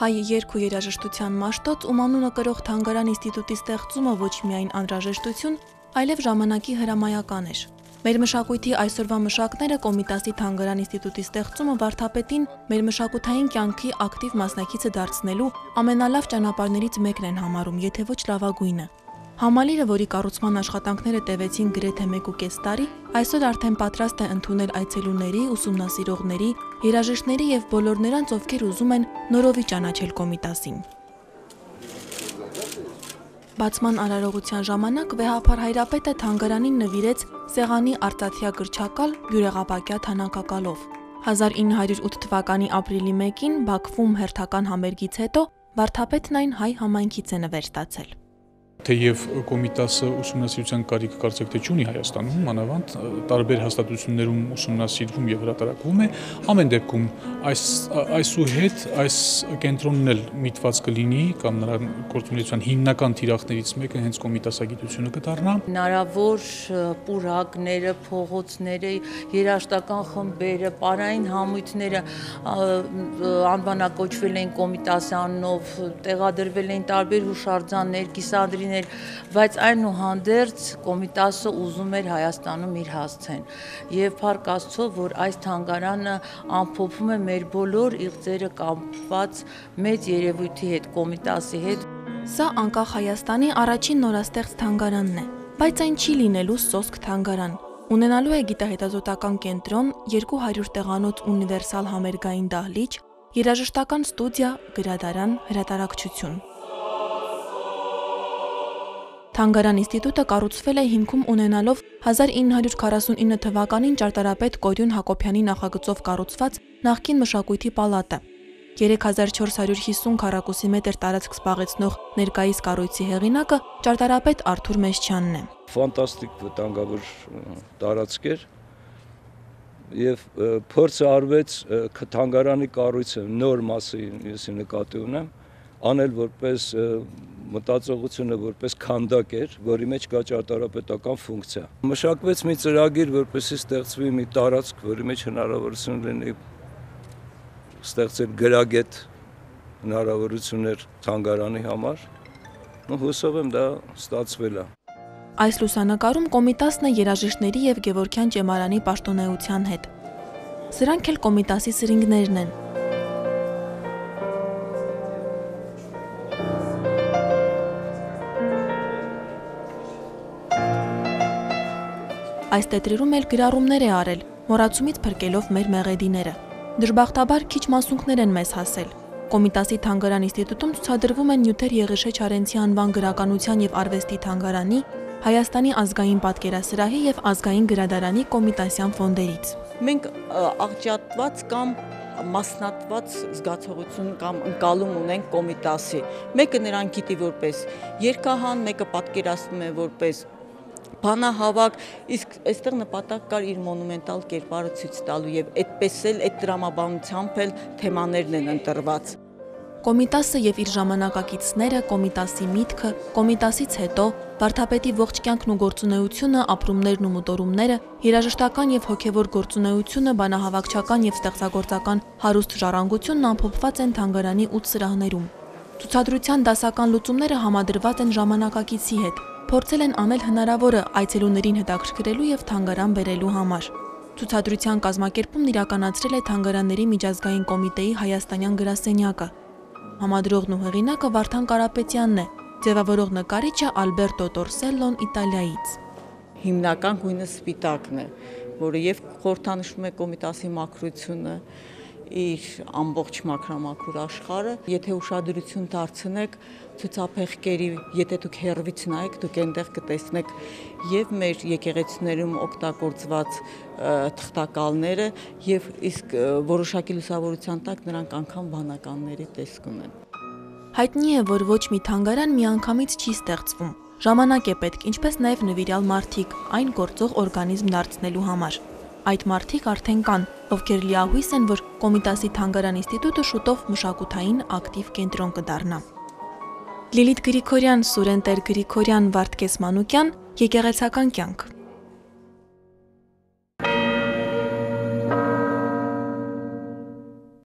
Հայ երգ ու երաժշտության մաշտոց ում անունը կրող թանգարան ինստիտուտի ստեղծումը ոչ միայն անհրաժեշտություն, այլև ժամանակի հրամայական էր։ Մեր մշակույթի այսօրվա մշակները Կոմիտասի թանգարան ինստիտուտի ստեղծումը վարդապետին մեր մշակութային կյանքի ակտիվ մասնակիցը դարձնելու ամենալավ ճանապարհներից մեկն են համարում, եթե ոչ լավագույնը։ Համալիրը, որի կառուցման աշխատանքները տևեցին գրեթե 1.5 տարի, այսօր արդեն պատրաստ է ընդունել այցելուների, ուսումնասիրողների, երաժիշտների եւ բոլոր նրանց, ովքեր ուզում են նորովի ճանաչել Կոմիտասին։ Բացման արարողության ժամանակ վեհապար հայրապետը թանգարանին նվիրեց սեղանի արծաթյա գրչակալ բյուրեղապակյա թանակակալով։ 1908 թվականի ապրիլի 1-ին Բաքվում հերթական համերգից հետո Վարդապետն այն հայ համայնքից է նվեր ստացել թեև կոմիտասը ուսումնասիրության կարիք կարծեք թե չունի Հայաստանում, մանավանդ տարբեր հաստատություններում ուսումնասիրվում եւ հրատարակվում է, ամեն դեպքում այս այսուհետ այս կենտրոնն էլ միտված կլինի կամ նրա գործունեության հիմնական թիրախներից մեկը հենց կոմիտասագիտությունը կդառնա։ Հնարավոր պուրակները, փողոցները, երաշտական խմբերը, պարային համույթները անվանակոչվել են կոմիտասի անունով, տեղադրվել են տարբեր հուշարձաններ, կիսանդրի տարիներ, բայց այնուհանդերձ կոմիտասը ուզում էր Հայաստանում իր հասցեն։ Եվ փառք Աստծո, որ այս թանգարանը ամփոփում է մեր բոլոր իղձերը կապված մեծ երևույթի հետ, կոմիտասի հետ։ Սա անկախ Հայաստանի առաջին նորաստեղծ թանգարանն է, բայց այն չի լինելու սոսկ թանգարան։ Ունենալու է գիտահետազոտական կենտրոն, 200 տեղանոց ունիվերսալ համերգային դահլիճ, երաժշտական ստուդիա, գրադարան, հրատարակչություն։ Թանգարան ինստիտուտը կառուցվել է հիմքում ունենալով 1949 թվականին ճարտարապետ Կորյուն Հակոբյանի նախագծով կառուցված նախկին մշակույթի պալատը։ 3450 քառակուսի մետր տարածք զբաղեցնող ներկայիս կառույցի հեղինակը ճարտարապետ Արթուր Մեշչյանն է։ Ֆանտաստիկ վտանգավոր տարածք էր եւ փորձը արվեց թանգարանի կառույցը նոր մասին ես նկատի ունեմ անել որպես մտածողությունը որպես քանդակ էր, որի մեջ կա ճարտարապետական ֆունկցիա։ Մշակվեց մի ծրագիր, որպեսզի ստեղծվի մի տարածք, որի մեջ հնարավորություն լինի ստեղծել գրագետ հնարավորություններ ցանգարանի համար։ Ու հուսով եմ դա ստացվել է։ Այս լուսանկարում Կոմիտասն է երաժիշտների եւ Գևորքյան ճեմարանի պաշտոնեության հետ։ Սրանք էլ Կոմիտասի սրինգներն են։ Այս տետրերում էլ գրառումներ է արել, մորացումից փրկելով մեր մեղեդիները։ Դժբախտաբար քիչ մասունքներ են մեզ հասել։ Կոմիտասի թանգարան ինստիտուտում ցուցադրվում են Նյութեր Եղիշե Չարենցի անվան գրականության եւ արվեստի թանգարանի, Հայաստանի ազգային պատկերասրահի եւ ազգային գրադարանի կոմիտասյան ֆոնդերից։ Մենք աղճատված կամ մասնատված զգացողություն կամ ընկալում ունենք կոմիտասի։ Մեկը նրան գիտի որպես երկահան, մեկը պատկերացնում է որպես բանահավաք, իսկ այստեղ նպատակ կար իր մոնումենտալ կերպարը ցույց տալու եւ այդպես էլ այդ դրամաբանությամբ էլ թեմաներն են ընտրված։ Կոմիտասը եւ իր ժամանակակիցները, Կոմիտասի միտքը, Կոմիտասից հետո Վարդապետի ողջ կյանքն ու գործունեությունը, ապրումներն ու մտորումները, երաժշտական եւ հոգեվոր գործունեությունը, բանահավաքչական եւ ստեղծագործական հարուստ ժառանգությունն ամփոփված են թանգարանի 8 սրահներում։ Ցուցադրության դասական լուծումները համադրված են ժամանակակիցի հետ, փորձել են անել հնարավորը այցելուներին հետաքրքրելու եւ թանգարան բերելու համար։ Ցուցադրության կազմակերպումն իրականացրել է Թանգարանների միջազգային կոմիտեի հայաստանյան գրասենյակը։ Համադրողն ու հեղինակը Վարդան Կարապետյանն է, ձևավորող նկարիչը Ալբերտո Տորսելլոն Իտալիայից։ Հիմնական գույնը սպիտակն է, որը եւ խորհրդանշում է կոմիտասի մակրությունը, իր ամբողջ մակրամակուր աշխարը, եթե ուշադրություն դարձնեք ցուցափեղկերի, եթե դուք հերվից նայեք, դուք այնտեղ կտեսնեք եւ մեր եկեղեցիներում օգտագործված թղթակալները եւ իսկ որոշակի լուսավորության տակ նրանք անգամ բանականների տեսք ունեն։ Հայտնի է, որ ոչ մի թանգարան միանգամից չի ստեղծվում։ Ժամանակ է պետք, ինչպես նաև նվիրյալ մարդիկ, այն գործող օրգանիզմ դարձնելու համար։ Այդ մարդիկ արդեն կան, ովքեր լիահույս են, որ Կոմիտասի թանգարան ինստիտուտը շուտով մշակութային ակտիվ կենտրոն կդառնա։ Լիլիթ Գրիգորյան, Սուրեն Տեր Գրիգորյան, Վարդգես Մանուկյան, Եկեղեցական կյանք։